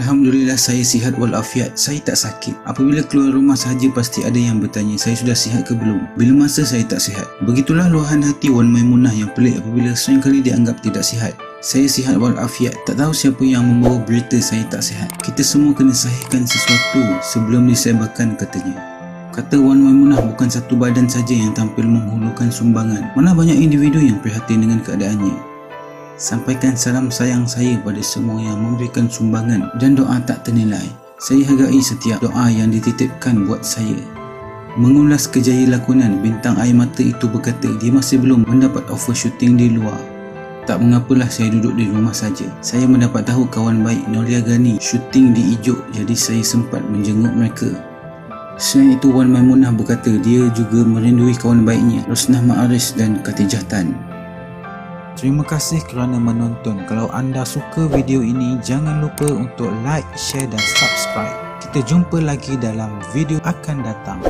Alhamdulillah saya sihat walafiat. Saya tak sakit. Apabila keluar rumah sahaja pasti ada yang bertanya saya sudah sihat ke belum. Bila masa saya tak sihat. Begitulah luahan hati Wan Maimunah yang pelik apabila sering kali dianggap tidak sihat. Saya sihat walafiat. Tak tahu siapa yang membawa berita saya tak sihat. Kita semua kena sahihkan sesuatu sebelum disebarkan katanya. Kata Wan Maimunah bukan satu badan saja yang tampil menghulurkan sumbangan. Mana banyak individu yang prihatin dengan keadaannya. Sampaikan salam sayang saya pada semua yang memberikan sumbangan dan doa tak ternilai. Saya hargai setiap doa yang dititipkan buat saya. Mengulas kejaya lakonan, bintang air mata itu berkata dia masih belum mendapat offer syuting di luar. Tak mengapalah saya duduk di rumah saja. Saya mendapat tahu kawan baik Nolia Gani syuting di Ijuk jadi saya sempat menjenguk mereka. Selain itu Wan Maimunah berkata dia juga merindui kawan baiknya Rosnah Ma'aris dan Khatijah Tan. Terima kasih kerana menonton. Kalau anda suka video ini, jangan lupa untuk like, share dan subscribe. Kita jumpa lagi dalam video akan datang.